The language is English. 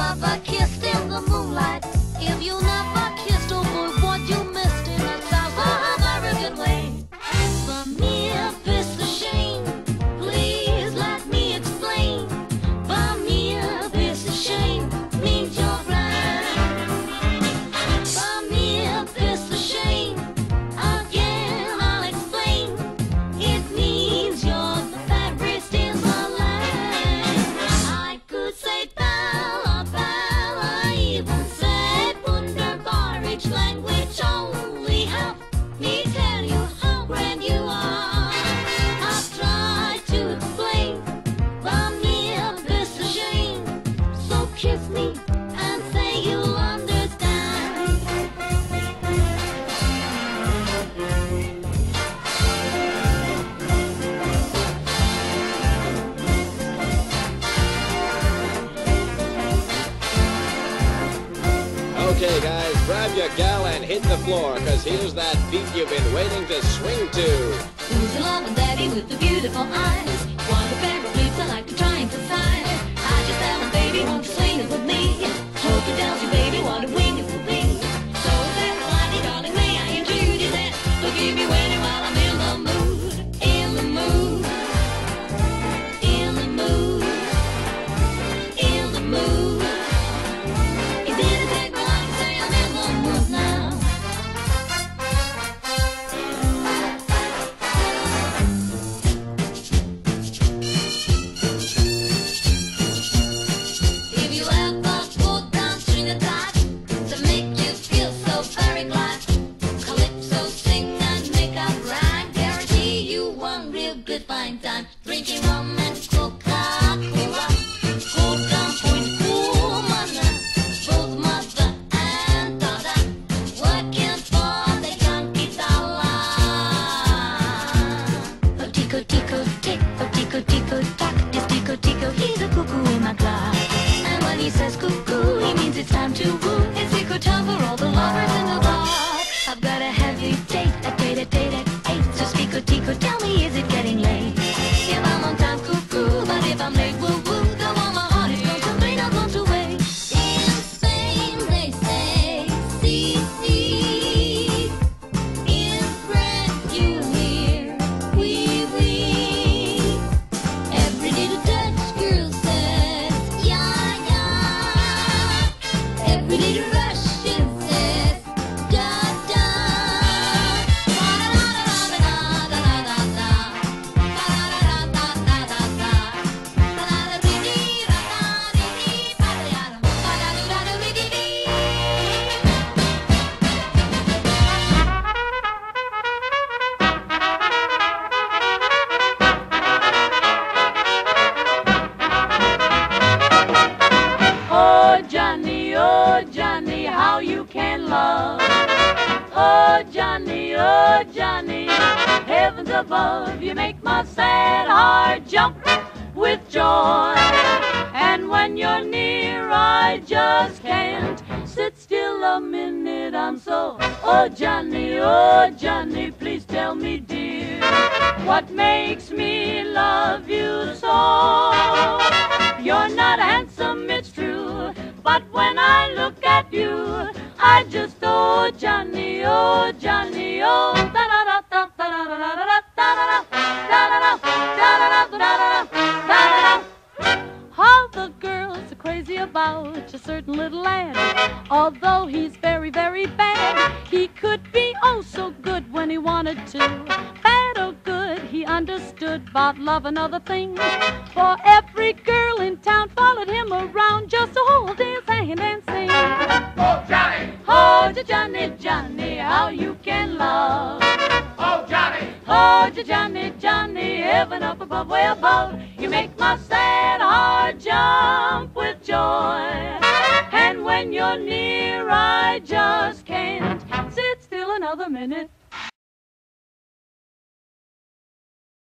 above are kissed in the moonlight. If you never Okay, guys, grab your gal and hit the floor, because here's that beat you've been waiting to swing to. Who's the love and daddy with the beautiful eyes? What a favorite leaves I like to try. Good fine time. Drinking rum and Coca-Cola, Coca Point both mother and daughter, working for the Yankee dollar. Oh, tico, tico, tick, oh, tico, tico, tico, he's a cuckoo in my clock. And when he says cuckoo, he means it's time to woo. It's tico time for all We need a you can love. Oh, Johnny, oh, Johnny, heavens above, you make my sad heart jump with joy. And when you're near, I just can't sit still a minute. I'm so, oh, Johnny, oh, Johnny, please tell me, dear, what makes me love you so? You're not handsome, it's true. But when I look at you, I just oh Johnny, oh Johnny, oh da da da da da da da da da da da da da da da da da All the girls are crazy about a certain little lad. Although he's very, very bad, he could be oh so good when he wanted to. Bad or good, he understood about love and other things. For every girl in town followed him around just to hold his hand and sing. Oh, Johnny! Oh, Johnny, Johnny, how you can love. Oh, Johnny! Oh, Johnny, Johnny, heaven up above, way above. You make my sad heart jump with joy. And when you're near, I just can't sit still another minute.